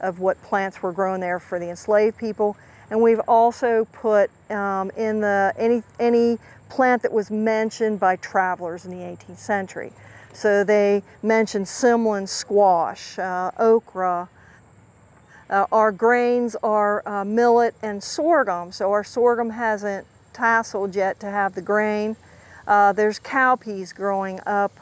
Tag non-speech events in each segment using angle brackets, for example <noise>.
of what plants were grown there for the enslaved people. And we've also put um, in the any, any plant that was mentioned by travelers in the 18th century. So they mentioned Simlin squash, uh, okra. Uh, our grains are uh, millet and sorghum. So our sorghum hasn't tasseled yet to have the grain. Uh, there's cowpeas growing up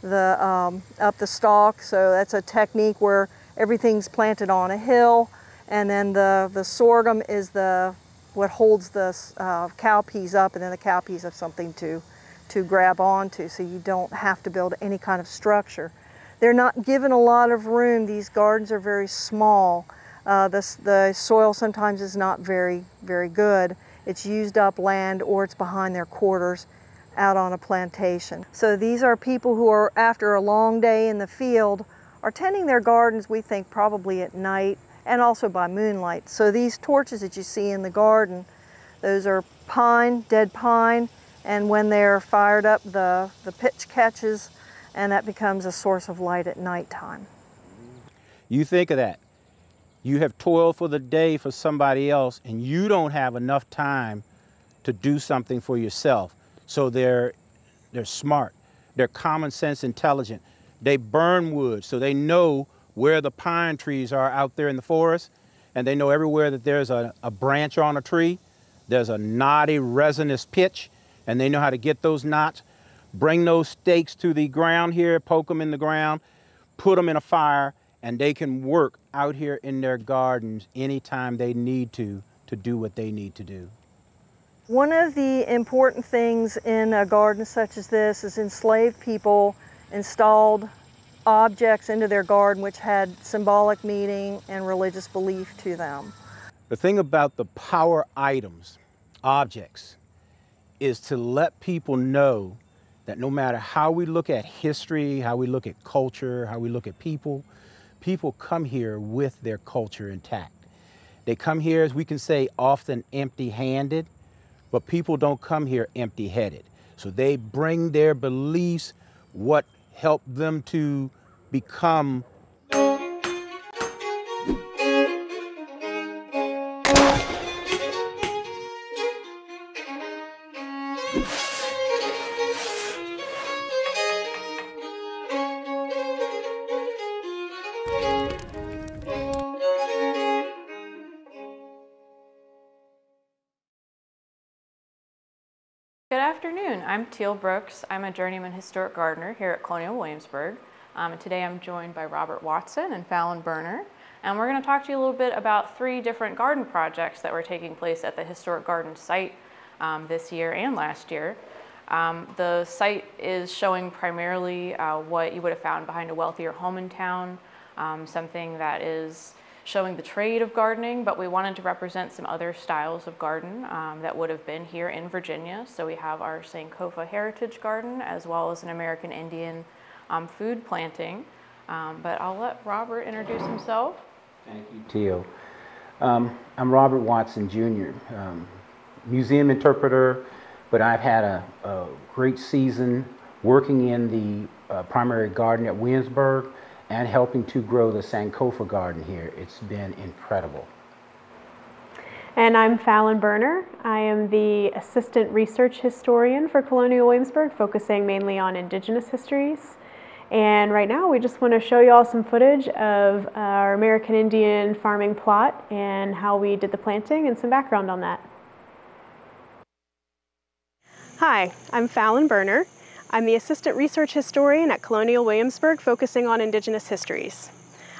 the, um, up the stalk. So that's a technique where everything's planted on a hill and then the, the sorghum is the what holds the uh, cowpeas up and then the cowpeas have something to, to grab onto so you don't have to build any kind of structure. They're not given a lot of room. These gardens are very small. Uh, the, the soil sometimes is not very, very good. It's used up land or it's behind their quarters out on a plantation. So these are people who are, after a long day in the field, are tending their gardens, we think, probably at night and also by moonlight. So these torches that you see in the garden, those are pine, dead pine, and when they're fired up, the, the pitch catches, and that becomes a source of light at nighttime. You think of that. You have toiled for the day for somebody else, and you don't have enough time to do something for yourself. So they're, they're smart. They're common sense intelligent. They burn wood, so they know where the pine trees are out there in the forest, and they know everywhere that there's a, a branch on a tree, there's a knotty resinous pitch, and they know how to get those knots, bring those stakes to the ground here, poke them in the ground, put them in a fire, and they can work out here in their gardens anytime they need to to do what they need to do. One of the important things in a garden such as this is enslaved people installed objects into their garden which had symbolic meaning and religious belief to them. The thing about the power items, objects, is to let people know that no matter how we look at history, how we look at culture, how we look at people, people come here with their culture intact. They come here, as we can say, often empty handed, but people don't come here empty headed. So they bring their beliefs, what help them to become I'm Teal Brooks. I'm a journeyman historic gardener here at Colonial Williamsburg. Um, today I'm joined by Robert Watson and Fallon Berner. And we're going to talk to you a little bit about three different garden projects that were taking place at the historic garden site um, this year and last year. Um, the site is showing primarily uh, what you would have found behind a wealthier home in town, um, something that is showing the trade of gardening, but we wanted to represent some other styles of garden um, that would have been here in Virginia. So we have our Sankofa Heritage Garden as well as an American Indian um, food planting. Um, but I'll let Robert introduce himself. Thank you, Teal. Um, I'm Robert Watson Jr., um, museum interpreter, but I've had a, a great season working in the uh, primary garden at Williamsburg and helping to grow the Sankofa garden here. It's been incredible. And I'm Fallon Berner. I am the assistant research historian for Colonial Williamsburg, focusing mainly on indigenous histories. And right now we just want to show you all some footage of our American Indian farming plot and how we did the planting and some background on that. Hi, I'm Fallon Berner. I'm the Assistant Research Historian at Colonial Williamsburg focusing on Indigenous histories.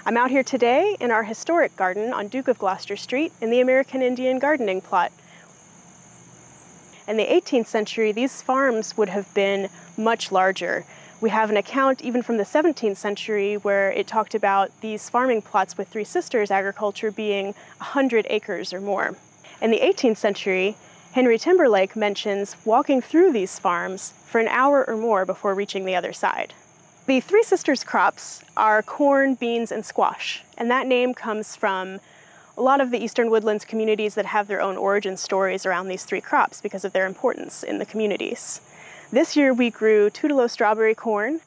I'm out here today in our historic garden on Duke of Gloucester Street in the American Indian gardening plot. In the 18th century, these farms would have been much larger. We have an account even from the 17th century where it talked about these farming plots with Three Sisters agriculture being 100 acres or more. In the 18th century, Henry Timberlake mentions walking through these farms for an hour or more before reaching the other side. The Three Sisters crops are corn, beans, and squash, and that name comes from a lot of the eastern woodlands communities that have their own origin stories around these three crops because of their importance in the communities. This year we grew Tutelo strawberry corn,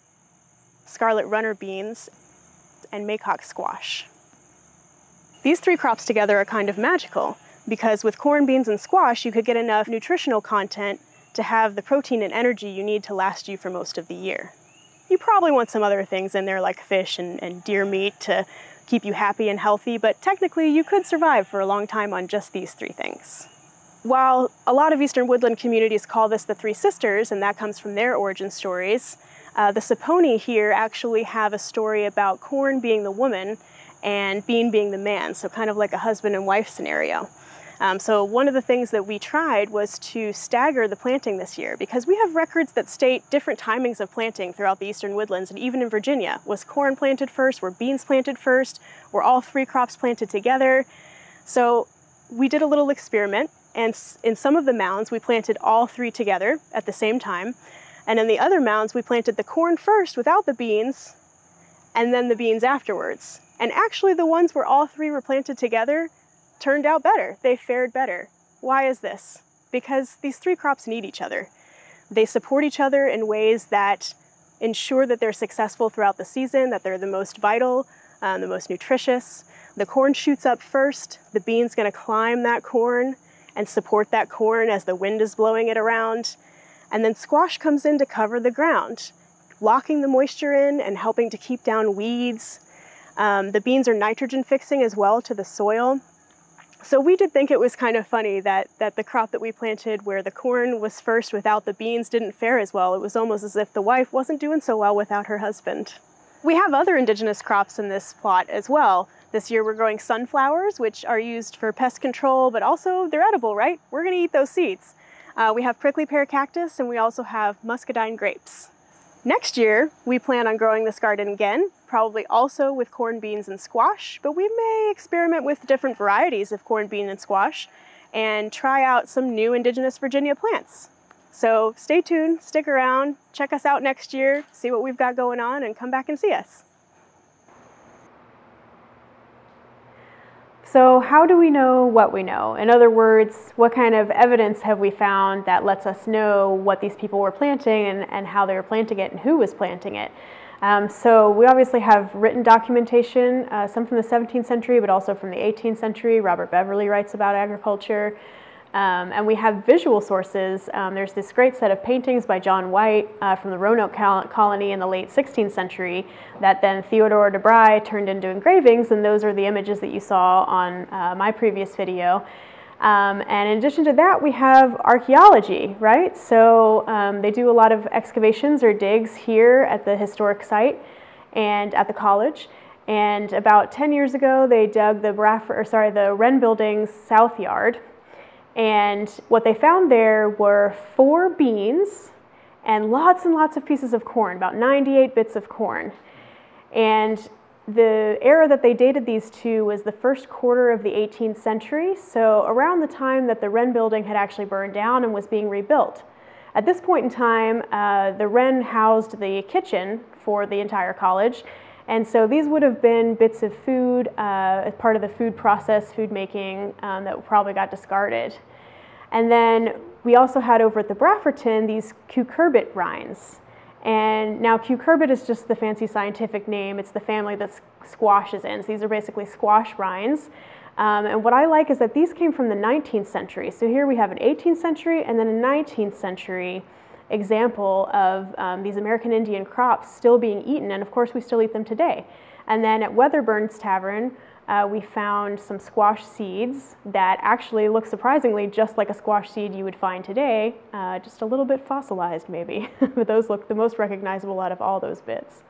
scarlet runner beans, and maycock squash. These three crops together are kind of magical because with corn, beans, and squash, you could get enough nutritional content to have the protein and energy you need to last you for most of the year. You probably want some other things in there like fish and, and deer meat to keep you happy and healthy, but technically you could survive for a long time on just these three things. While a lot of eastern woodland communities call this the Three Sisters, and that comes from their origin stories, uh, the Saponi here actually have a story about corn being the woman and bean being the man, so kind of like a husband and wife scenario. Um, so one of the things that we tried was to stagger the planting this year because we have records that state different timings of planting throughout the eastern woodlands and even in Virginia. Was corn planted first? Were beans planted first? Were all three crops planted together? So we did a little experiment and in some of the mounds we planted all three together at the same time. And in the other mounds we planted the corn first without the beans and then the beans afterwards. And actually the ones where all three were planted together turned out better. They fared better. Why is this? Because these three crops need each other. They support each other in ways that ensure that they're successful throughout the season, that they're the most vital, um, the most nutritious. The corn shoots up first, the bean's gonna climb that corn and support that corn as the wind is blowing it around. And then squash comes in to cover the ground, locking the moisture in and helping to keep down weeds. Um, the beans are nitrogen fixing as well to the soil, so we did think it was kind of funny that, that the crop that we planted where the corn was first without the beans didn't fare as well. It was almost as if the wife wasn't doing so well without her husband. We have other indigenous crops in this plot as well. This year we're growing sunflowers, which are used for pest control, but also they're edible, right? We're gonna eat those seeds. Uh, we have prickly pear cactus and we also have muscadine grapes. Next year, we plan on growing this garden again, probably also with corn, beans, and squash, but we may experiment with different varieties of corn, bean, and squash and try out some new indigenous Virginia plants. So stay tuned, stick around, check us out next year, see what we've got going on, and come back and see us. So how do we know what we know? In other words, what kind of evidence have we found that lets us know what these people were planting and, and how they were planting it and who was planting it? Um, so we obviously have written documentation, uh, some from the 17th century, but also from the 18th century. Robert Beverley writes about agriculture. Um, and we have visual sources. Um, there's this great set of paintings by John White uh, from the Roanoke colony in the late 16th century that then Theodore de Bry turned into engravings, and those are the images that you saw on uh, my previous video. Um, and in addition to that, we have archaeology, right? So um, they do a lot of excavations or digs here at the historic site and at the college. And about 10 years ago, they dug the Brafferton, or sorry, the Wren Building's south yard, and what they found there were four beans and lots and lots of pieces of corn, about 98 bits of corn. And the era that they dated these to was the first quarter of the 18th century, so around the time that the Wren building had actually burned down and was being rebuilt. At this point in time, uh, the Wren housed the kitchen for the entire college, and so these would have been bits of food uh, part of the food process, food making, um, that probably got discarded. And then we also had over at the Brafferton these cucurbit rinds. And now cucurbit is just the fancy scientific name. It's the family that squash is in. So these are basically squash rinds. Um, and what I like is that these came from the 19th century. So here we have an 18th century and then a 19th century example of um, these American Indian crops still being eaten, and of course we still eat them today. And then at Weatherburn's Tavern, uh, we found some squash seeds that actually look surprisingly just like a squash seed you would find today, uh, just a little bit fossilized maybe, <laughs> but those look the most recognizable out of all those bits.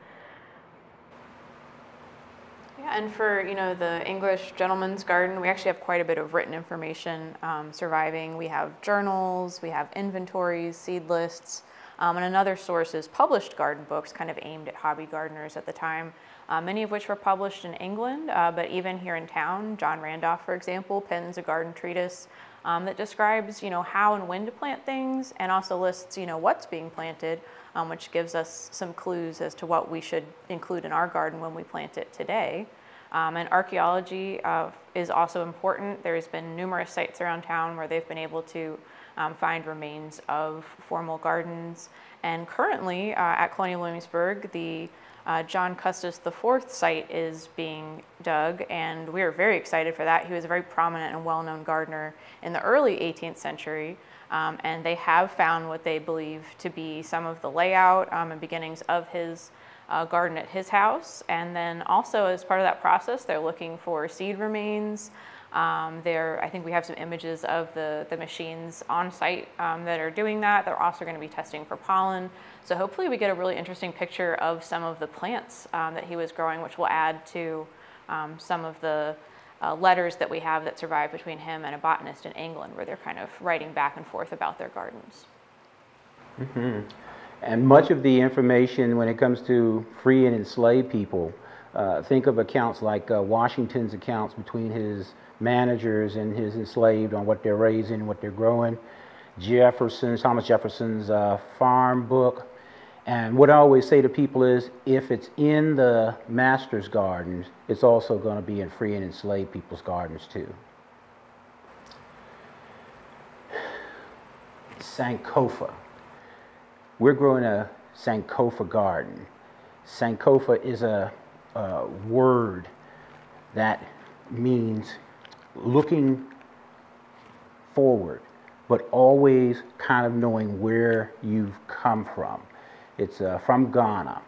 And for you know the English Gentleman's Garden, we actually have quite a bit of written information um, surviving. We have journals, we have inventories, seed lists, um, and another source is published garden books, kind of aimed at hobby gardeners at the time. Uh, many of which were published in England, uh, but even here in town, John Randolph, for example, pens a garden treatise um, that describes you know how and when to plant things, and also lists you know what's being planted, um, which gives us some clues as to what we should include in our garden when we plant it today. Um, and archaeology uh, is also important. There's been numerous sites around town where they've been able to um, find remains of formal gardens. And currently uh, at Colonial Williamsburg, the uh, John Custis IV site is being dug, and we are very excited for that. He was a very prominent and well-known gardener in the early 18th century, um, and they have found what they believe to be some of the layout um, and beginnings of his uh, garden at his house. And then also as part of that process, they're looking for seed remains. Um, there, I think we have some images of the, the machines on site um, that are doing that. They're also going to be testing for pollen. So hopefully we get a really interesting picture of some of the plants um, that he was growing, which will add to um, some of the uh, letters that we have that survive between him and a botanist in England, where they're kind of writing back and forth about their gardens. Mm -hmm. And much of the information when it comes to free and enslaved people, uh, think of accounts like uh, Washington's accounts between his managers and his enslaved on what they're raising, what they're growing. Jefferson, Thomas Jefferson's uh, farm book. And what I always say to people is if it's in the master's gardens, it's also going to be in free and enslaved people's gardens too. Sankofa. We're growing a Sankofa garden. Sankofa is a, a word that means looking forward, but always kind of knowing where you've come from. It's uh, from Ghana.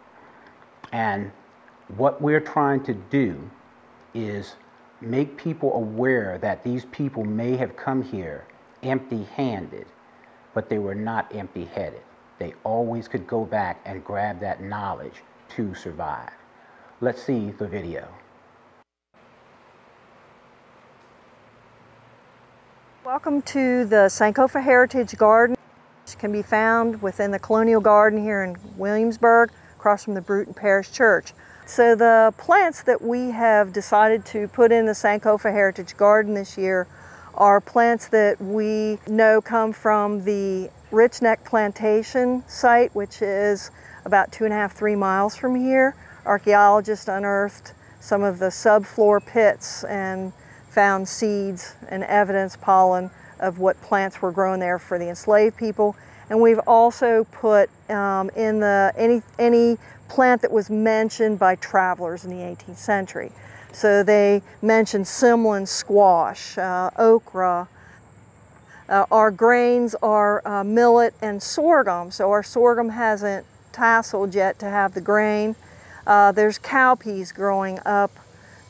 And what we're trying to do is make people aware that these people may have come here empty handed, but they were not empty headed they always could go back and grab that knowledge to survive. Let's see the video. Welcome to the Sankofa Heritage Garden. Can be found within the Colonial Garden here in Williamsburg, across from the Bruton Parish Church. So the plants that we have decided to put in the Sankofa Heritage Garden this year are plants that we know come from the Rich Neck Plantation site, which is about two and a half, three miles from here. Archaeologists unearthed some of the subfloor pits and found seeds and evidence, pollen, of what plants were grown there for the enslaved people. And we've also put um, in the any, any plant that was mentioned by travelers in the 18th century. So they mentioned Simlin squash, uh, okra, uh, our grains are uh, millet and sorghum, so our sorghum hasn't tasseled yet to have the grain. Uh, there's cowpeas growing up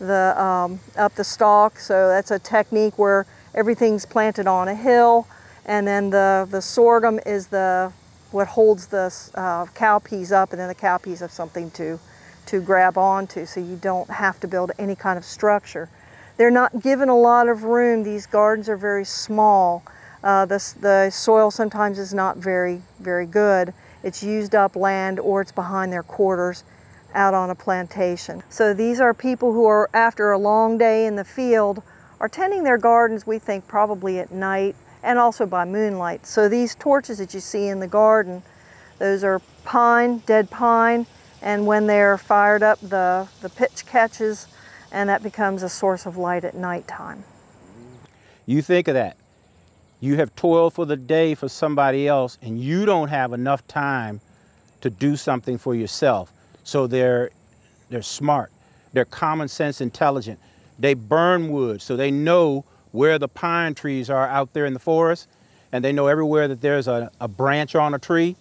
the, um, up the stalk, so that's a technique where everything's planted on a hill, and then the, the sorghum is the what holds the uh, cowpeas up, and then the cowpeas have something to, to grab onto, so you don't have to build any kind of structure. They're not given a lot of room. These gardens are very small. Uh, the, the soil sometimes is not very, very good. It's used up land or it's behind their quarters out on a plantation. So these are people who are, after a long day in the field, are tending their gardens, we think, probably at night and also by moonlight. So these torches that you see in the garden, those are pine, dead pine, and when they're fired up, the, the pitch catches, and that becomes a source of light at nighttime. You think of that you have toiled for the day for somebody else and you don't have enough time to do something for yourself. So they're, they're smart, they're common sense intelligent. They burn wood so they know where the pine trees are out there in the forest and they know everywhere that there's a, a branch on a tree,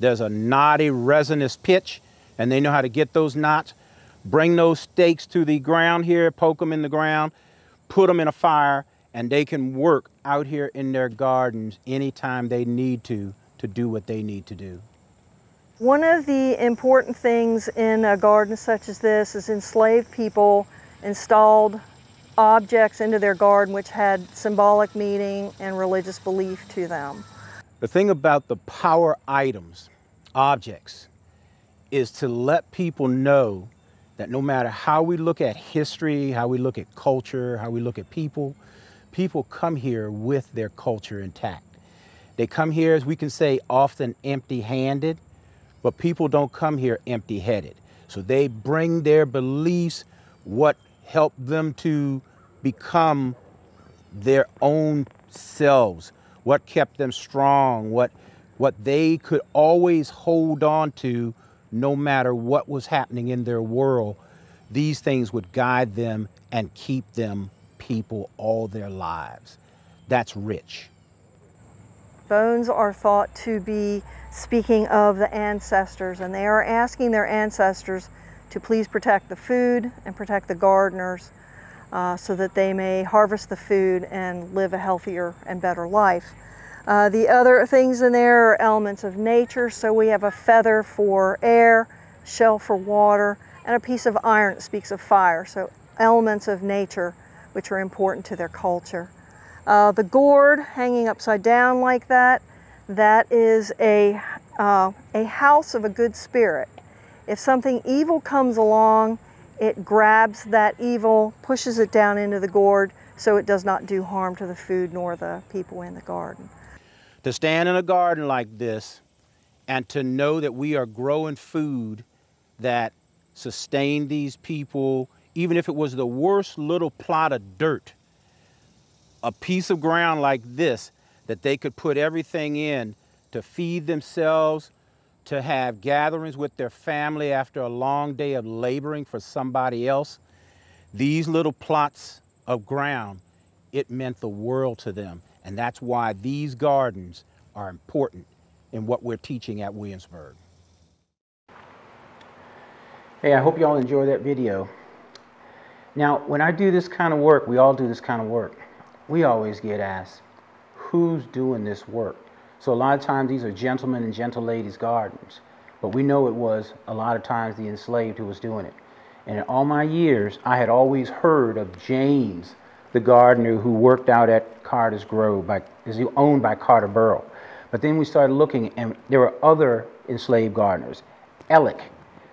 there's a knotty resinous pitch and they know how to get those knots, bring those stakes to the ground here, poke them in the ground, put them in a fire and they can work out here in their gardens anytime they need to to do what they need to do. One of the important things in a garden such as this is enslaved people installed objects into their garden which had symbolic meaning and religious belief to them. The thing about the power items, objects, is to let people know that no matter how we look at history, how we look at culture, how we look at people, people come here with their culture intact. They come here, as we can say, often empty handed, but people don't come here empty headed. So they bring their beliefs, what helped them to become their own selves, what kept them strong, what, what they could always hold on to no matter what was happening in their world, these things would guide them and keep them people all their lives. That's rich. Bones are thought to be speaking of the ancestors, and they are asking their ancestors to please protect the food and protect the gardeners uh, so that they may harvest the food and live a healthier and better life. Uh, the other things in there are elements of nature, so we have a feather for air, shell for water, and a piece of iron that speaks of fire, so elements of nature which are important to their culture. Uh, the gourd hanging upside down like that, that is a, uh, a house of a good spirit. If something evil comes along, it grabs that evil, pushes it down into the gourd so it does not do harm to the food nor the people in the garden. To stand in a garden like this and to know that we are growing food that sustain these people, even if it was the worst little plot of dirt, a piece of ground like this that they could put everything in to feed themselves, to have gatherings with their family after a long day of laboring for somebody else. These little plots of ground, it meant the world to them. And that's why these gardens are important in what we're teaching at Williamsburg. Hey, I hope you all enjoy that video. Now, when I do this kind of work, we all do this kind of work, we always get asked, who's doing this work? So a lot of times these are gentlemen and gentle ladies gardens, but we know it was a lot of times the enslaved who was doing it. And in all my years, I had always heard of James, the gardener who worked out at Carter's Grove, by, is owned by Carter Burwell. But then we started looking, and there were other enslaved gardeners. Ellick,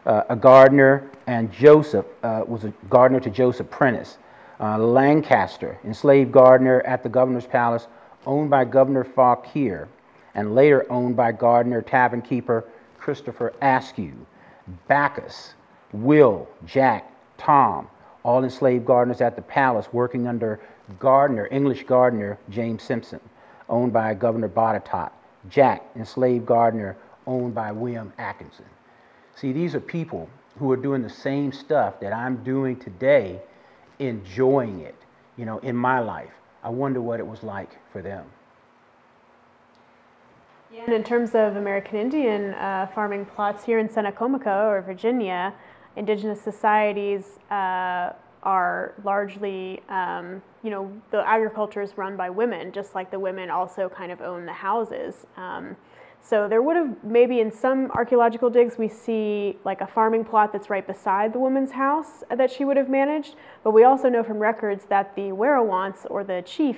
uh, a gardener, and Joseph uh, was a gardener to Joseph Prentis. Uh, Lancaster, enslaved gardener at the governor's palace, owned by Governor Fauquier, and later owned by gardener tavern keeper Christopher Ayscough. Bacchus, Will, Jack, Tom, all enslaved gardeners at the palace working under gardener, English gardener James Simpson, owned by Governor Botetourt. Jack, enslaved gardener, owned by William Atkinson. See, these are people who are doing the same stuff that I'm doing today, enjoying it, you know, in my life. I wonder what it was like for them. And in terms of American Indian uh, farming plots here in Tsenacomoco or Virginia, indigenous societies uh, are largely, um, you know, the agriculture is run by women, just like the women also kind of own the houses. Um, so there would have maybe in some archaeological digs we see like a farming plot that's right beside the woman's house that she would have managed. But we also know from records that the Werowance or the chief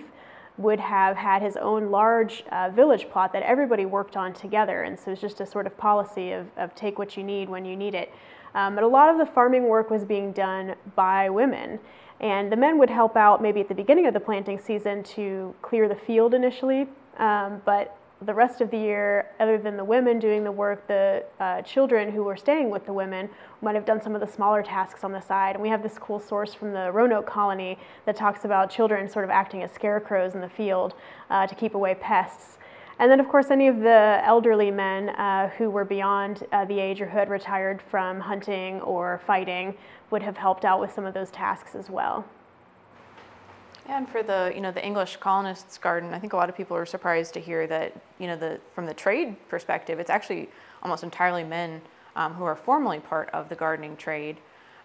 would have had his own large uh, village plot that everybody worked on together. And so it's just a sort of policy of, of take what you need when you need it. Um, but a lot of the farming work was being done by women. And the men would help out maybe at the beginning of the planting season to clear the field initially. Um, but the rest of the year, other than the women doing the work, the uh, children who were staying with the women might have done some of the smaller tasks on the side. And we have this cool source from the Roanoke colony that talks about children sort of acting as scarecrows in the field uh, to keep away pests. And then, of course, any of the elderly men uh, who were beyond uh, the age or who had retired from hunting or fighting would have helped out with some of those tasks as well. And for the, you know, the English colonists' garden, I think a lot of people are surprised to hear that, you know, the, from the trade perspective, it's actually almost entirely men um, who are formally part of the gardening trade,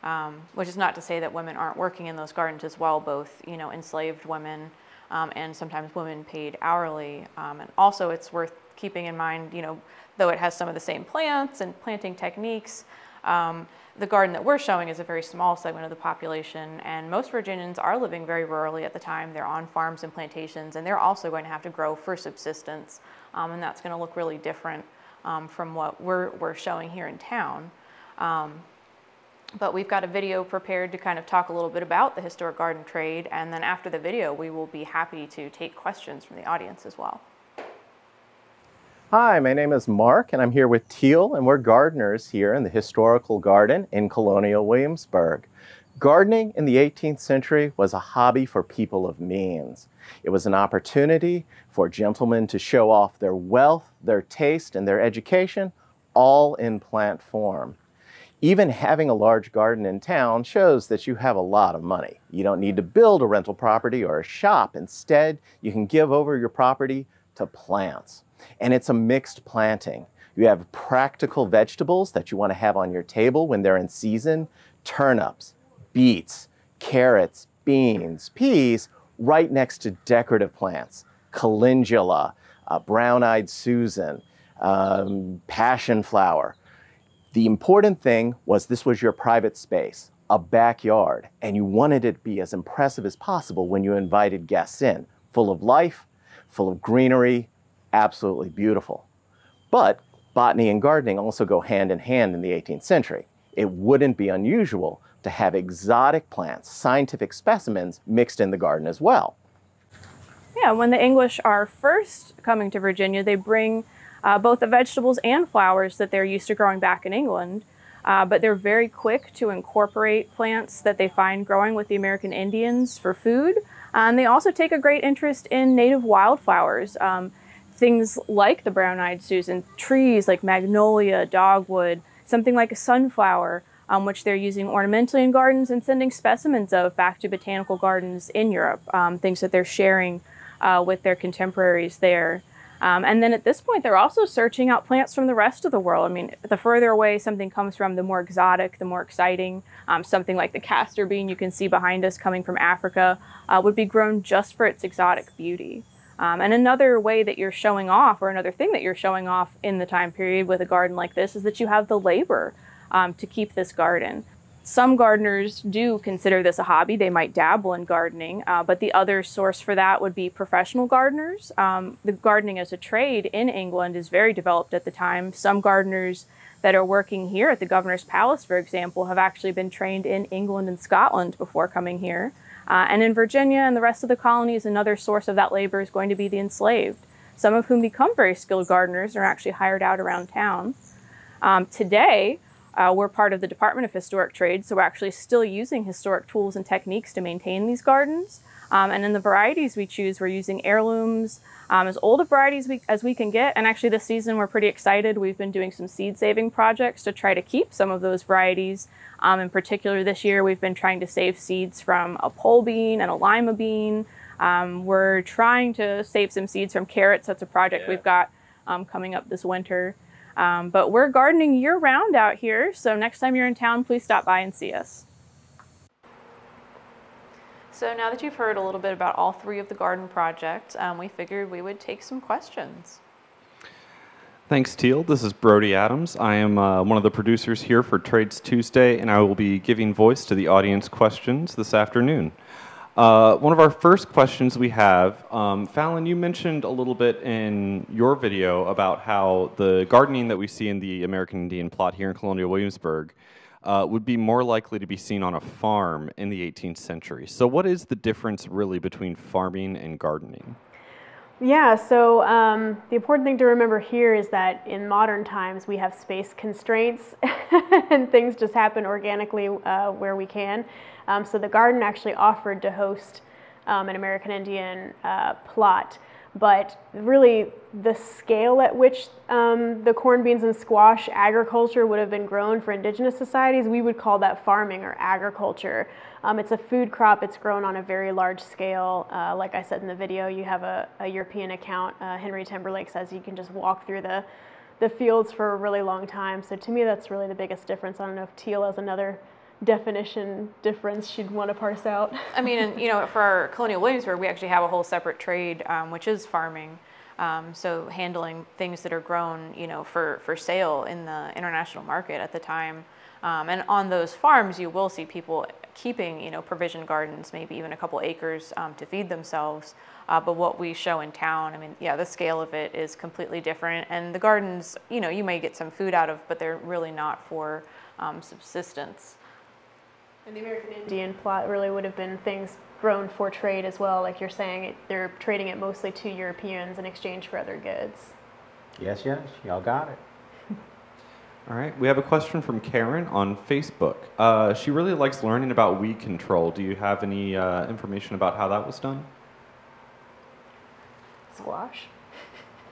um, which is not to say that women aren't working in those gardens as well, both, you know, enslaved women um, and sometimes women paid hourly. Um, and also it's worth keeping in mind, you know, though it has some of the same plants and planting techniques, um, the garden that we're showing is a very small segment of the population, and most Virginians are living very rurally at the time. They're on farms and plantations, and they're also going to have to grow for subsistence, um, and that's going to look really different um, from what we're, we're showing here in town. Um, but we've got a video prepared to kind of talk a little bit about the historic garden trade, and then after the video, we will be happy to take questions from the audience as well. Hi, my name is Mark, and I'm here with Teal, and we're gardeners here in the Historical Garden in Colonial Williamsburg. Gardening in the 18th century was a hobby for people of means. It was an opportunity for gentlemen to show off their wealth, their taste, and their education, all in plant form. Even having a large garden in town shows that you have a lot of money. You don't need to build a rental property or a shop. Instead, you can give over your property to plants. And it's a mixed planting. You have practical vegetables that you want to have on your table when they're in season turnips, beets, carrots, beans, peas, right next to decorative plants, calendula, uh, brown eyed Susan, um, passion flower. The important thing was this was your private space, a backyard, and you wanted it to be as impressive as possible when you invited guests in, full of life, full of greenery, absolutely beautiful. But botany and gardening also go hand in hand in the 18th century. It wouldn't be unusual to have exotic plants, scientific specimens mixed in the garden as well. Yeah, when the English are first coming to Virginia, they bring uh, both the vegetables and flowers that they're used to growing back in England. Uh, but they're very quick to incorporate plants that they find growing with the American Indians for food. And they also take a great interest in native wildflowers. Um, things like the brown-eyed Susan, trees like magnolia, dogwood, something like a sunflower, um, which they're using ornamentally in gardens and sending specimens of back to botanical gardens in Europe, um, things that they're sharing uh, with their contemporaries there. Um, and then at this point, they're also searching out plants from the rest of the world. I mean, the further away something comes from, the more exotic, the more exciting. Um, something like the castor bean you can see behind us coming from Africa uh, would be grown just for its exotic beauty. Um, and another way that you're showing off, or another thing that you're showing off in the time period with a garden like this, is that you have the labor um, to keep this garden. Some gardeners do consider this a hobby. They might dabble in gardening, uh, but the other source for that would be professional gardeners. Um, the gardening as a trade in England is very developed at the time. Some gardeners that are working here at the Governor's Palace, for example, have actually been trained in England and Scotland before coming here. Uh, and in Virginia and the rest of the colonies, another source of that labor is going to be the enslaved, some of whom become very skilled gardeners and are actually hired out around town. Um, today, uh, we're part of the Department of Historic Trade, so we're actually still using historic tools and techniques to maintain these gardens. Um, and in the varieties we choose, we're using heirlooms, um, as old a varieties we, as we can get. And actually this season we're pretty excited. We've been doing some seed saving projects to try to keep some of those varieties. Um, in particular this year we've been trying to save seeds from a pole bean and a lima bean. Um, we're trying to save some seeds from carrots. That's a project yeah. we've got um, coming up this winter. Um, but we're gardening year round out here, so next time you're in town, please stop by and see us. So now that you've heard a little bit about all three of the garden projects, um, we figured we would take some questions. Thanks, Teal. This is Brody Adams. I am uh, one of the producers here for Trades Tuesday, and I will be giving voice to the audience questions this afternoon. Uh, one of our first questions we have, um, Fallon, you mentioned a little bit in your video about how the gardening that we see in the American Indian plot here in Colonial Williamsburg uh, would be more likely to be seen on a farm in the 18th century. So what is the difference really between farming and gardening? Yeah, so um, the important thing to remember here is that in modern times we have space constraints <laughs> and things just happen organically uh, where we can. Um, so the garden actually offered to host um, an American Indian uh, plot, but really the scale at which um, the corn, beans, and squash agriculture would have been grown for indigenous societies, we would call that farming or agriculture. Um, it's a food crop, it's grown on a very large scale. Uh, like I said in the video, you have a, a European account. Uh, Henry Timberlake says you can just walk through the, the fields for a really long time. So to me, that's really the biggest difference. I don't know if teal has another definition difference she'd want to parse out. I mean, and, you know, for our Colonial Williamsburg, we actually have a whole separate trade, um, which is farming. Um, so handling things that are grown, you know, for, for sale in the international market at the time. Um, and on those farms, you will see people keeping, you know, provision gardens, maybe even a couple acres um, to feed themselves. Uh, but what we show in town, I mean, yeah, the scale of it is completely different. And the gardens, you know, you may get some food out of, but they're really not for um, subsistence. And the American Indian plot really would have been things grown for trade as well, like you're saying, it, they're trading it mostly to Europeans in exchange for other goods. Yes, yes, y'all got it. <laughs> All right, we have a question from Karen on Facebook. Uh, she really likes learning about weed control. Do you have any uh, information about how that was done? Squash. <laughs>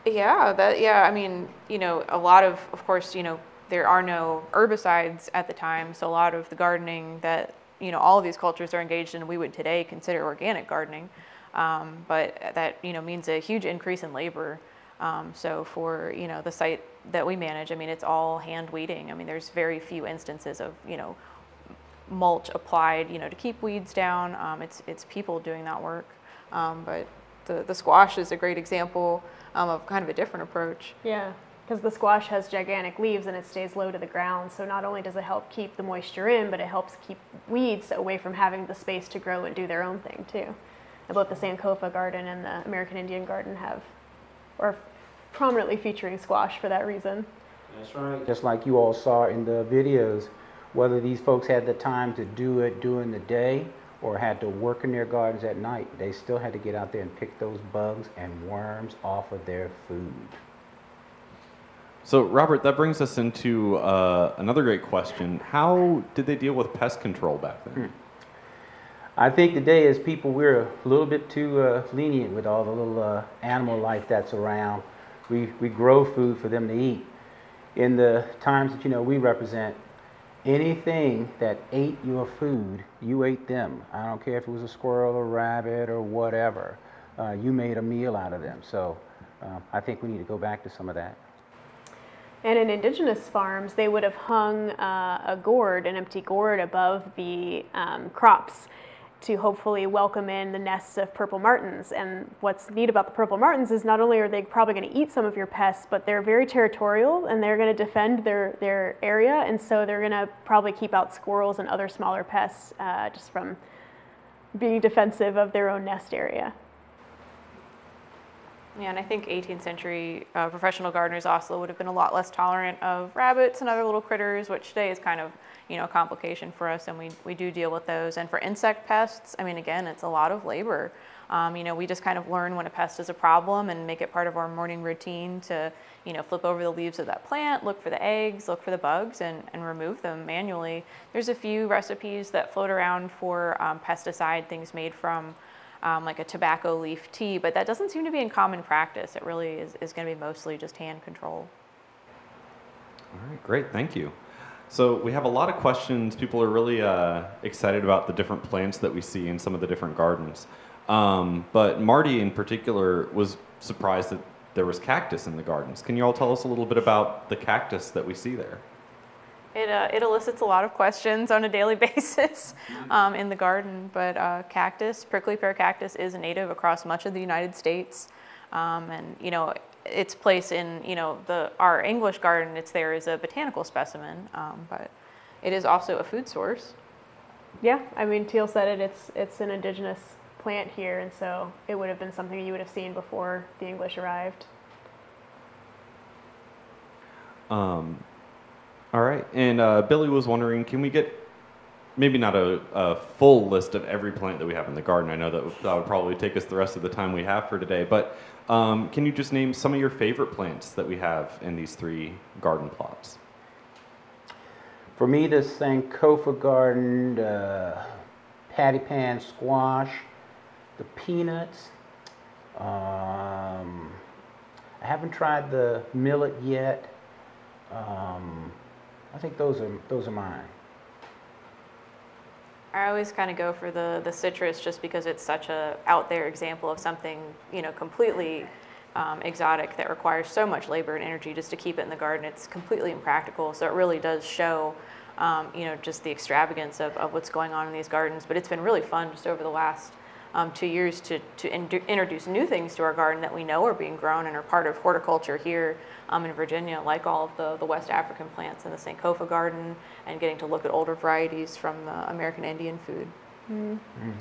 Yeah, that yeah, I mean, you know, a lot of of course, you know, there are no herbicides at the time, so a lot of the gardening that, you know, all of these cultures are engaged in we would today consider organic gardening. Um, but that, you know, means a huge increase in labor. Um, so for, you know, the site that we manage, I mean, it's all hand weeding. I mean, there's very few instances of, you know, mulch applied, you know, to keep weeds down. Um, it's, it's people doing that work. Um, but the, the squash is a great example um, of kind of a different approach. Yeah, because the squash has gigantic leaves and it stays low to the ground. So not only does it help keep the moisture in, but it helps keep weeds away from having the space to grow and do their own thing too. And both the Sankofa garden and the American Indian garden have, are prominently featuring squash for that reason. That's right. Just like you all saw in the videos, whether these folks had the time to do it during the day or had to work in their gardens at night, they still had to get out there and pick those bugs and worms off of their food. So, Robert, that brings us into uh, another great question. How did they deal with pest control back then? Hmm. I think today, as people, we're a little bit too uh, lenient with all the little uh, animal life that's around. We, we grow food for them to eat. In the times that you know we represent, anything that ate your food, you ate them. I don't care if it was a squirrel or rabbit or whatever. Uh, you made a meal out of them. So uh, I think we need to go back to some of that. And in indigenous farms, they would have hung uh, a gourd, an empty gourd, above the um, crops to hopefully welcome in the nests of purple martins. And what's neat about the purple martins is not only are they probably going to eat some of your pests, but they're very territorial and they're going to defend their, their area. And so they're going to probably keep out squirrels and other smaller pests uh, just from being defensive of their own nest area. Yeah, and I think 18th century uh, professional gardeners also would have been a lot less tolerant of rabbits and other little critters, which today is kind of, you know, a complication for us, and we, we do deal with those. And for insect pests, I mean, again, it's a lot of labor. Um, you know, we just kind of learn when a pest is a problem and make it part of our morning routine to, you know, flip over the leaves of that plant, look for the eggs, look for the bugs, and, and remove them manually. There's a few recipes that float around for um, pesticide, things made from um, like a tobacco leaf tea, but that doesn't seem to be in common practice. It really is, is going to be mostly just hand control. All right, great, thank you. So we have a lot of questions. People are really uh, excited about the different plants that we see in some of the different gardens. Um, but Marty in particular was surprised that there was cactus in the gardens. Can you all tell us a little bit about the cactus that we see there? It, uh, it elicits a lot of questions on a daily <laughs> basis um, in the garden, but uh, cactus, prickly pear cactus, is native across much of the United States. Um, and, you know, its place in, you know, the, our English garden, it's there as a botanical specimen, um, but it is also a food source. Yeah, I mean, Teal said it, it's, it's an indigenous plant here, and so it would have been something you would have seen before the English arrived. Um, all right. And uh, Billy was wondering, can we get maybe not a, a, full list of every plant that we have in the garden? I know that that would probably take us the rest of the time we have for today. But um, can you just name some of your favorite plants that we have in these three garden plots? For me, the Sankofa garden, the patty pan squash, the peanuts. Um, I haven't tried the millet yet. Um, I think those are those are mine. I always kind of go for the the citrus just because it's such a out there example of something you know completely um, exotic that requires so much labor and energy just to keep it in the garden. It's completely impractical. So it really does show um, you know just the extravagance of, of what's going on in these gardens. But it's been really fun just over the last um, two years to, to in introduce new things to our garden that we know are being grown and are part of horticulture here um, in Virginia, like all of the, the West African plants in the Sankofa garden and getting to look at older varieties from the American Indian food. Mm. Mm.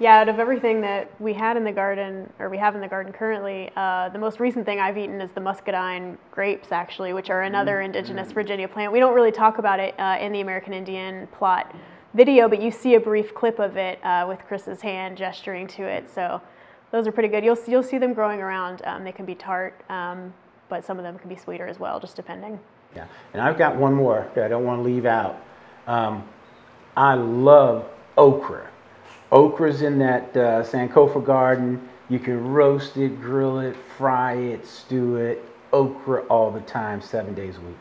Yeah, out of everything that we had in the garden, or we have in the garden currently, uh, the most recent thing I've eaten is the muscadine grapes, actually, which are another mm. indigenous Virginia plant. We don't really talk about it uh, in the American Indian plot video, but you see a brief clip of it uh, with Chris's hand gesturing to it. So those are pretty good. You'll see, you'll see them growing around. Um, they can be tart, um, but some of them can be sweeter as well, just depending. Yeah, and I've got one more that I don't want to leave out. Um, I love okra. Okra's in that uh, Sankofa garden. You can roast it, grill it, fry it, stew it, okra all the time, seven days a week.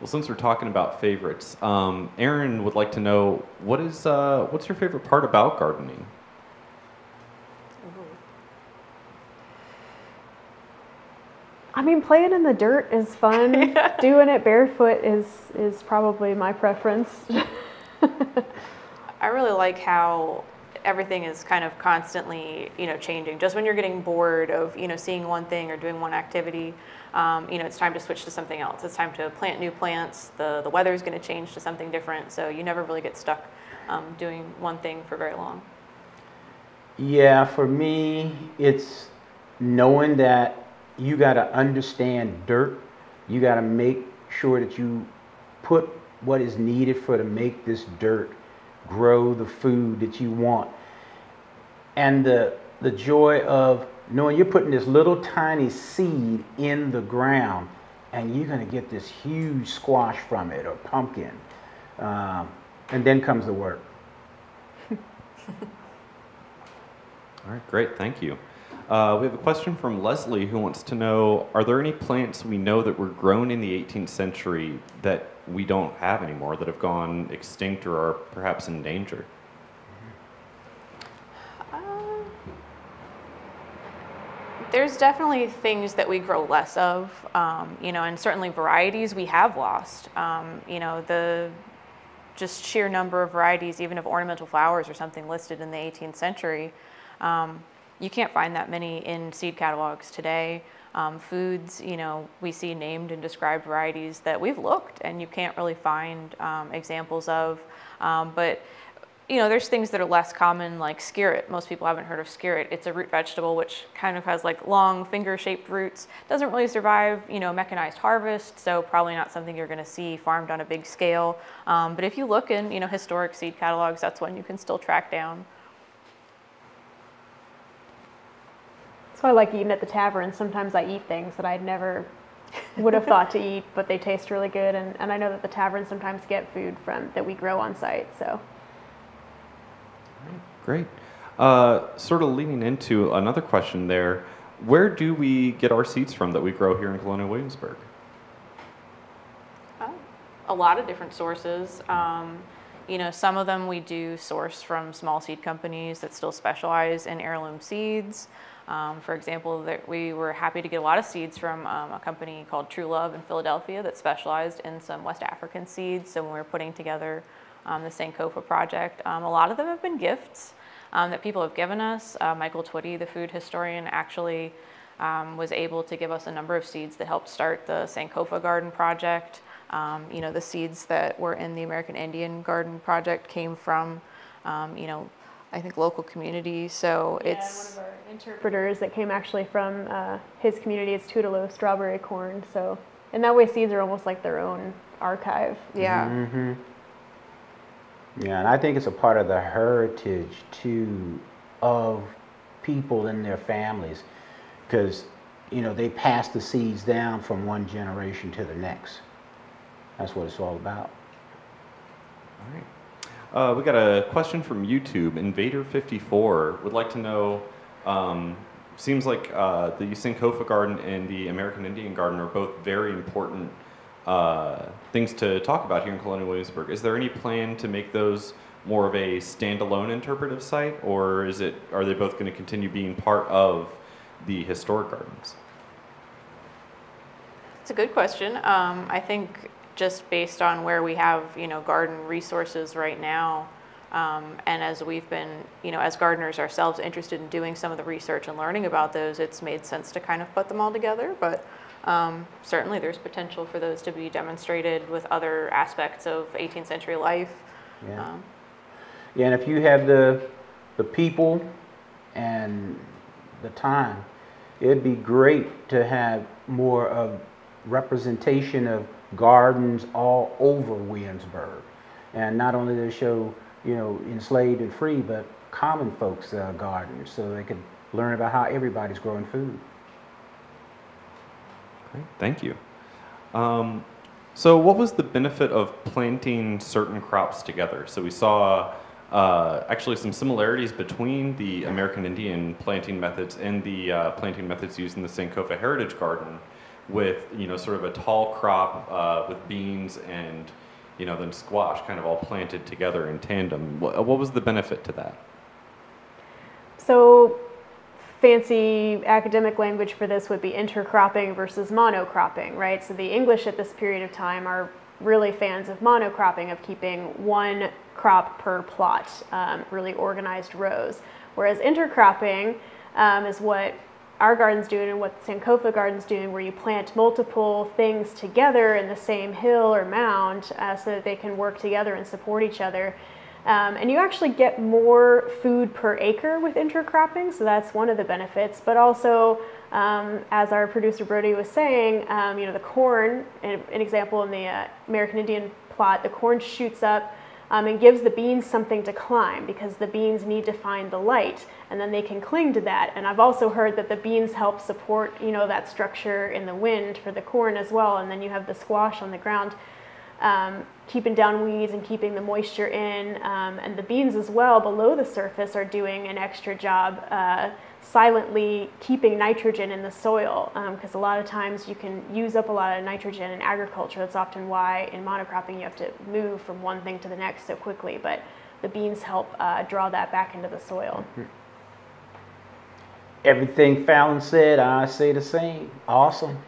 Well, since we're talking about favorites, um, Aaron would like to know what is uh, what's your favorite part about gardening? I mean, playing in the dirt is fun. <laughs> Doing it barefoot is is probably my preference. <laughs> I really like how everything is kind of constantly, you know, changing. Just when you're getting bored of, you know, seeing one thing or doing one activity, um, you know, it's time to switch to something else. It's time to plant new plants. The the weather is going to change to something different, so you never really get stuck um, doing one thing for very long. Yeah, for me, it's knowing that you got to understand dirt. You got to make sure that you put what is needed for to make this dirt grow the food that you want. And the the joy of knowing you're putting this little tiny seed in the ground and you're going to get this huge squash from it or pumpkin. Um, and then comes the work. <laughs> All right, great, thank you. Uh, we have a question from Leslie who wants to know Are there any plants we know that were grown in the 18th century that we don't have anymore, that have gone extinct or are perhaps in danger? There's definitely things that we grow less of, um, you know, and certainly varieties we have lost. Um, you know, the just sheer number of varieties, even of ornamental flowers or something listed in the 18th century, um, you can't find that many in seed catalogs today. Um, foods, you know, we see named and described varieties that we've looked and you can't really find um, examples of. Um, but you know, there's things that are less common, like skirret. Most people haven't heard of skirret. It's a root vegetable which kind of has like long finger-shaped roots. Doesn't really survive, you know, mechanized harvest, so probably not something you're going to see farmed on a big scale. Um, but if you look in, you know, historic seed catalogs, that's one you can still track down. So I like eating at the tavern. Sometimes I eat things that I'd never <laughs> would have thought to eat, but they taste really good. And, and I know that the taverns sometimes get food from that we grow on site. So Great. Uh, sort of leading into another question there, where do we get our seeds from that we grow here in Colonial Williamsburg? a lot of different sources. Um, you know, some of them we do source from small seed companies that still specialize in heirloom seeds. Um, for example, that we were happy to get a lot of seeds from um, a company called Truelove in Philadelphia that specialized in some West African seeds. So when we were putting together um, the Sankofa project, um, a lot of them have been gifts um, that people have given us. Uh, Michael Twitty, the food historian, actually um, was able to give us a number of seeds that helped start the Sankofa Garden project. You know, the seeds that were in the American Indian Garden project came from, you know, I think local community. So it's one of our interpreters that came actually from uh, his community is Tutelo Strawberry Corn. So and that way seeds are almost like their own archive. yeah. Mm-hmm. Yeah, and I think it's a part of the heritage too of people and their families, because you know they pass the seeds down from one generation to the next. That's what it's all about. All right. Uh, we got a question from YouTube. Invader54 would like to know. Um, seems like uh, the Sankofa Garden and the American Indian Garden are both very important uh, things to talk about here in Colonial Williamsburg. Is there any plan to make those more of a standalone interpretive site, or is it are they both going to continue being part of the historic gardens? It's a good question. Um, I think just based on where we have, you know, garden resources right now, um, and as we've been, you know, as gardeners ourselves interested in doing some of the research and learning about those, it's made sense to kind of put them all together. But um, certainly there's potential for those to be demonstrated with other aspects of 18th century life. Yeah. Um, Yeah, and if you have the the people and the time, it'd be great to have more of representation of gardens all over Williamsburg, and not only to show you know enslaved and free, but common folks uh, gardens, so they could learn about how everybody's growing food. Great, thank you. Um, so, what was the benefit of planting certain crops together? So, we saw uh, actually some similarities between the American Indian planting methods and the uh, planting methods used in the Sankofa Heritage Garden with, you know, sort of a tall crop uh, with beans and, you know, then squash kind of all planted together in tandem. What, what was the benefit to that? So fancy academic language for this would be intercropping versus monocropping, right? So the English at this period of time are really fans of monocropping, of keeping one crop per plot, um, really organized rows. Whereas intercropping um, is what our garden's doing and what Sankofa garden's doing, where you plant multiple things together in the same hill or mound uh, so that they can work together and support each other. Um, and you actually get more food per acre with intercropping, so that's one of the benefits. But also, um, as our producer Brody was saying, um, you know, the corn, an, example in the uh, American Indian plot, the corn shoots up um, and gives the beans something to climb because the beans need to find the light and then they can cling to that. And I've also heard that the beans help support, you know, that structure in the wind for the corn as well. And then you have the squash on the ground um, keeping down weeds and keeping the moisture in. Um, and the beans as well below the surface are doing an extra job uh, silently keeping nitrogen in the soil because um, a lot of times you can use up a lot of nitrogen in agriculture. That's often why in monocropping you have to move from one thing to the next so quickly. But the beans help uh, draw that back into the soil. Everything Fallon said, I say the same. Awesome.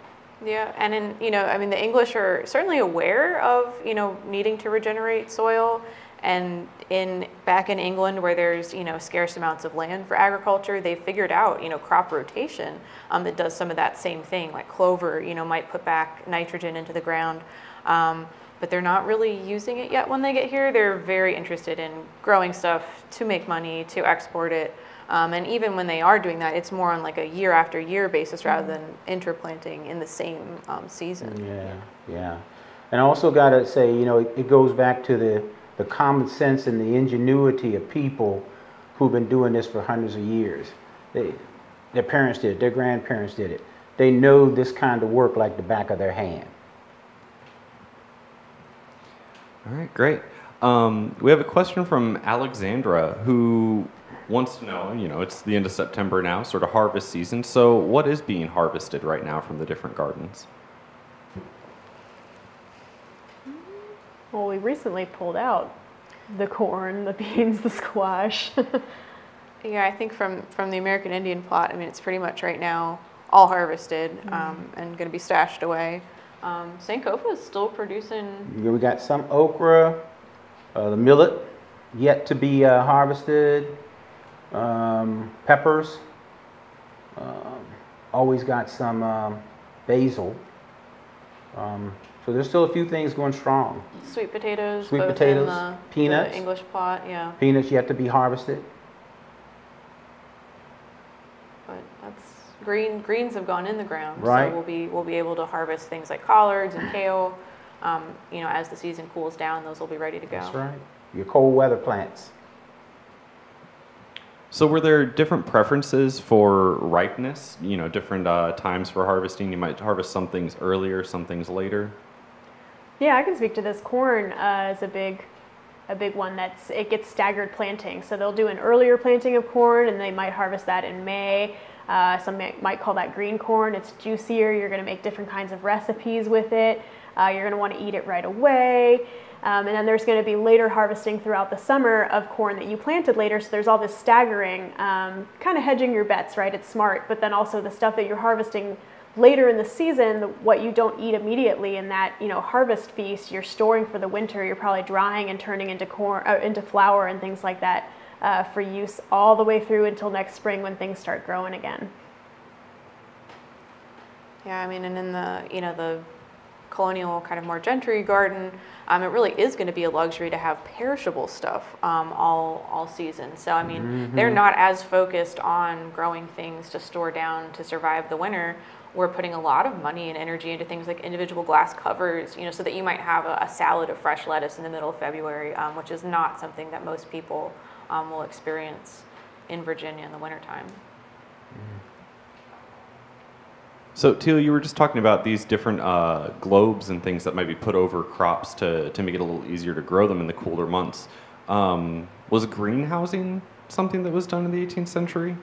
Yeah, and in you know, I mean, the English are certainly aware of you know needing to regenerate soil, and in back in England where there's you know scarce amounts of land for agriculture, they figured out you know crop rotation um, that does some of that same thing. Like clover, you know, might put back nitrogen into the ground. Um, but they're not really using it yet when they get here. They're very interested in growing stuff to make money, to export it. Um, and even when they are doing that, it's more on like a year after year basis rather than interplanting in the same um, season. Yeah, yeah. And I also got to say, you know, it, it goes back to the, the common sense and the ingenuity of people who've been doing this for hundreds of years. They, their parents did it, their grandparents did it. They know this kind of work like the back of their hand. All right, great. Um, we have a question from Alexandra who wants to know, you know, it's the end of September now, sort of harvest season. So, what is being harvested right now from the different gardens? Well, we recently pulled out the corn, the <laughs> beans, the squash. <laughs> yeah, I think from, from the American Indian plot, I mean, it's pretty much right now all harvested mm-hmm. um, and going to be stashed away. Um, Sankofa is still producing. We got some okra, uh, the millet yet to be uh, harvested um, peppers. Um, always got some um, basil. So there's still a few things going strong. Sweet potatoes. Sweet potatoes. The, peanuts. The English pot, yeah. Peanuts yet to be harvested. But that's green. Greens have gone in the ground, right. so we'll be we'll be able to harvest things like collards and kale. Um, you know, as the season cools down, those will be ready to go. That's right. Your cold weather plants. So were there different preferences for ripeness? You know, different uh, times for harvesting. You might harvest some things earlier, some things later. Yeah, I can speak to this. Corn uh, is a big, a big one. That's it gets staggered planting. So they'll do an earlier planting of corn, and they might harvest that in May. Uh, some may, might call that green corn. It's juicier. You're going to make different kinds of recipes with it. Uh, you're going to want to eat it right away. Um, and then there's going to be later harvesting throughout the summer of corn that you planted later. So there's all this staggering, um, kind of hedging your bets, right? It's smart. But then also the stuff that you're harvesting later in the season, what you don't eat immediately in that you know harvest feast, you're storing for the winter. You're probably drying and turning into corn, uh, into flour and things like that uh, for use all the way through until next spring when things start growing again. Yeah, I mean, and in the you know the colonial kind of more gentry garden, um, it really is going to be a luxury to have perishable stuff um, all all season. So I mean, mm-hmm. they're not as focused on growing things to store down to survive the winter. We're putting a lot of money and energy into things like individual glass covers, you know, so that you might have a, a salad of fresh lettuce in the middle of February, um, which is not something that most people um, will experience in Virginia in the wintertime. Mm-hmm. So, Teal, you were just talking about these different uh, globes and things that might be put over crops to, to make it a little easier to grow them in the cooler months. Um, was greenhousing something that was done in the 18th century?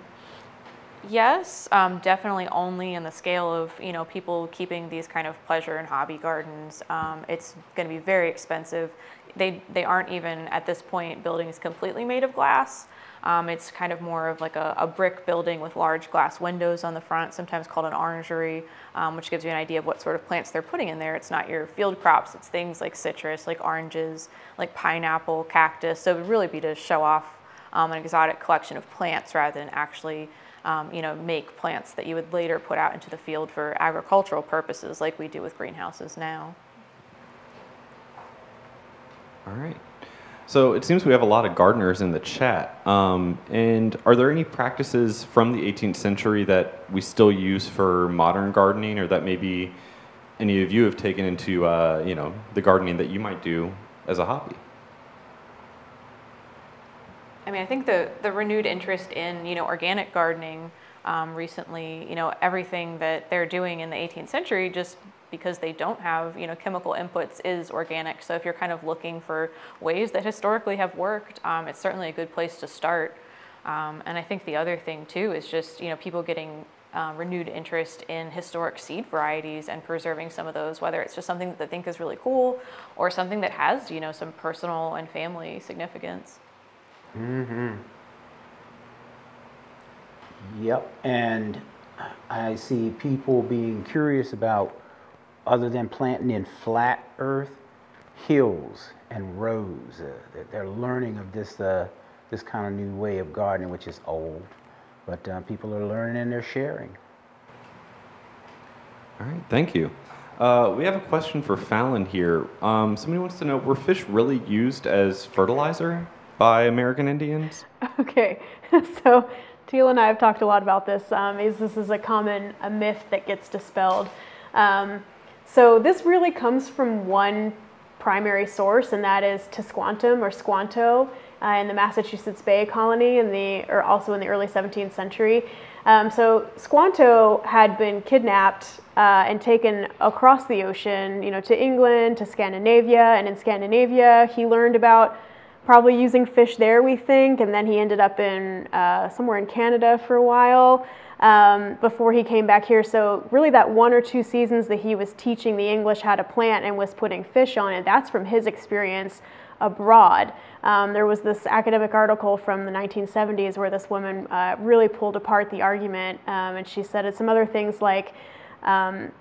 Yes, um, definitely only in the scale of you know people keeping these kind of pleasure and hobby gardens. Um, it's going to be very expensive. They they aren't even at this point buildings completely made of glass. Um, it's kind of more of like a, a, brick building with large glass windows on the front, sometimes called an orangery, um, which gives you an idea of what sort of plants they're putting in there. It's not your field crops, it's things like citrus, like oranges, like pineapple, cactus. So it would really be to show off um, an exotic collection of plants rather than actually um, you know, make plants that you would later put out into the field for agricultural purposes like we do with greenhouses now. All right. So it seems we have a lot of gardeners in the chat. Um, and are there any practices from the 18th century that we still use for modern gardening, or that maybe any of you have taken into, uh, you know, the gardening that you might do as a hobby? I mean, I think the the renewed interest in you know organic gardening um, recently, you know, everything that they're doing in the 18th century just because they don't have you know chemical inputs is organic. So if you're kind of looking for ways that historically have worked, um, it's certainly a good place to start. Um, and I think the other thing too is just you know people getting uh, renewed interest in historic seed varieties and preserving some of those, whether it's just something that they think is really cool or something that has you know some personal and family significance. Mm-hmm. Yep, and I see people being curious about other than planting in flat earth, hills and rows. Uh, they're learning of this, uh, this kind of new way of gardening, which is old, but uh, people are learning and they're sharing. All right, thank you. Uh, we have a question for Fallon here. Um, somebody wants to know, were fish really used as fertilizer by American Indians? <laughs> Okay, <laughs> so Teal and I have talked a lot about this. Um, this is a common a myth that gets dispelled. Um, so this really comes from one primary source, and that is Tisquantum or Squanto uh, in the Massachusetts Bay Colony, in the or also in the early 17th century. Um, so Squanto had been kidnapped uh, and taken across the ocean, you know, to England, to Scandinavia, and in Scandinavia he learned about probably using fish there, we think, and then he ended up in uh, somewhere in Canada for a while um, before he came back here. So really that one or two seasons that he was teaching the English how to plant and was putting fish on it, that's from his experience abroad. Um, there was this academic article from the 1970s where this woman uh, really pulled apart the argument um, and she said it's some other things like um,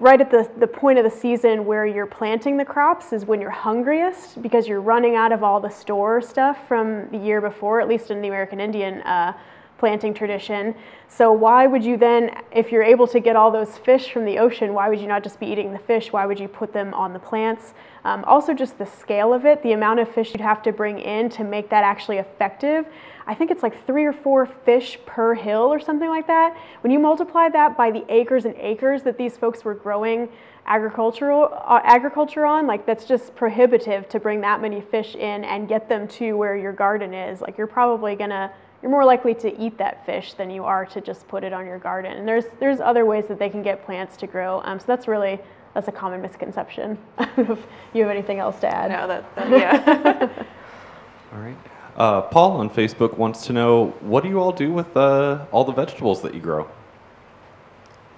right at the, the point of the season where you're planting the crops is when you're hungriest because you're running out of all the store stuff from the year before, at least in the American Indian uh, planting tradition. So why would you then, if you're able to get all those fish from the ocean, why would you not just be eating the fish? Why would you put them on the plants? Um, also just the scale of it, the amount of fish you'd have to bring in to make that actually effective. I think it's like three or four fish per hill or something like that. When you multiply that by the acres and acres that these folks were growing agricultural uh, agriculture on, like that's just prohibitive to bring that many fish in and get them to where your garden is. Like you're probably gonna you're more likely to eat that fish than you are to just put it on your garden. And there's there's other ways that they can get plants to grow. Um, so that's really that's a common misconception. <laughs> if you have anything else to add? No, that, that yeah. <laughs> all right. Uh, Paul on Facebook wants to know what do you all do with uh, all the vegetables that you grow?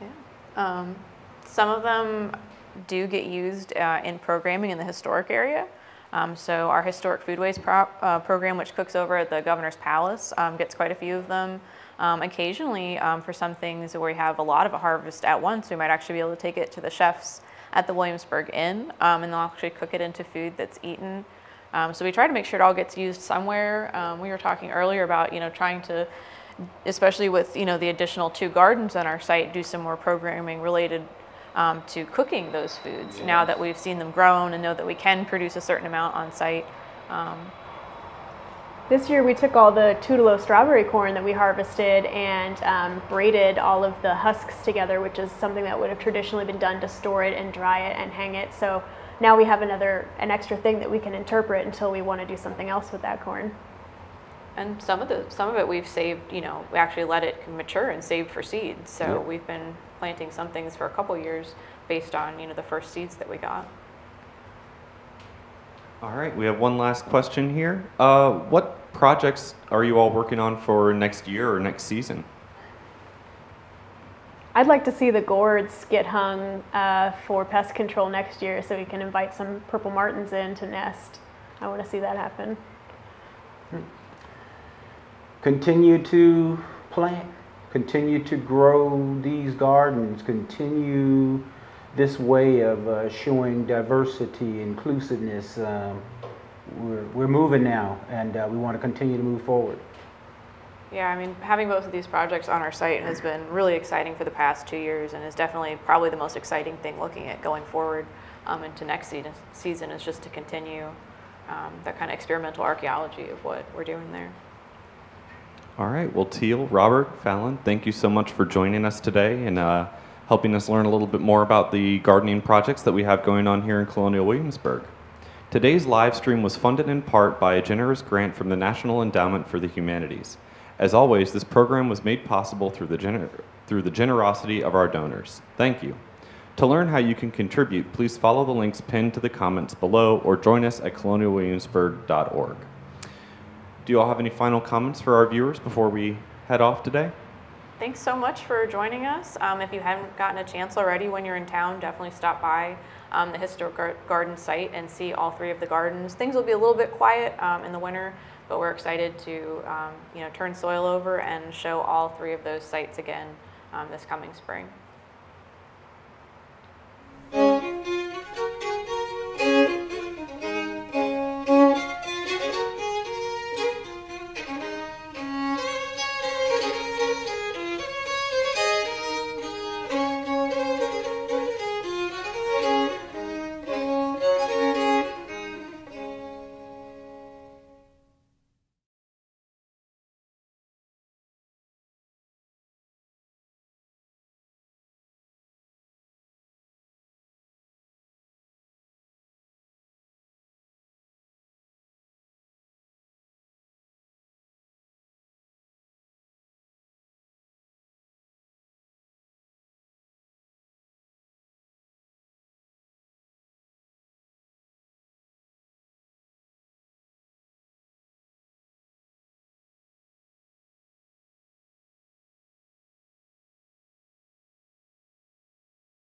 Yeah. Um, some of them do get used uh, in programming in the historic area. Um, so our historic foodways pro uh, program, which cooks over at the Governor's Palace, um, gets quite a few of them. Um, occasionally, um, for some things where we have a lot of a harvest at once, we might actually be able to take it to the chefs at the Williamsburg Inn, um, and they'll actually cook it into food that's eaten. Um, so we try to make sure it all gets used somewhere. we were talking earlier about, you know, trying to especially with you know the additional two gardens on our site, do some more programming related um, to cooking those foods now that we've seen them grown and know that we can produce a certain amount on site. This year we took all the Tutelo strawberry corn that we harvested and um, braided all of the husks together, which is something that would have traditionally been done to store it and dry it and hang it. So now we have another, an extra thing that we can interpret until we want to do something else with that corn. And some of the some of it we've saved, you know, we actually let it mature and saved for seeds. So yeah. we've been planting some things for a couple years based on, you know, the first seeds that we got. All right, we have one last question here. Uh, what projects are you all working on for next year or next season? I'd like to see the gourds get hung uh, for pest control next year so we can invite some purple martins in to nest. I want to see that happen. Continue to plant, continue to grow these gardens, continue this way of uh, showing diversity, inclusiveness. Um, we're, we're moving now, and uh, we want to continue to move forward. Yeah, I mean, having both of these projects on our site has been really exciting for the past two years and is definitely probably the most exciting thing looking at going forward um, into next season, season is just to continue um, that kind of experimental archaeology of what we're doing there. All right, well, Teal, Robert, Fallon, thank you so much for joining us today and uh, helping us learn a little bit more about the gardening projects that we have going on here in Colonial Williamsburg. Today's live stream was funded in part by a generous grant from the National Endowment for the Humanities. As always, this program was made possible through the, through the generosity of our donors. Thank you. To learn how you can contribute, please follow the links pinned to the comments below or join us at colonialwilliamsburg.org. Do you all have any final comments for our viewers before we head off today? Thanks so much for joining us. Um, if you haven't gotten a chance already when you're in town, definitely stop by um, the Historic Gar- Garden site and see all three of the gardens. Things will be a little bit quiet um, in the winter, but we're excited to um, you know turn soil over and show all three of those sites again um, this coming spring.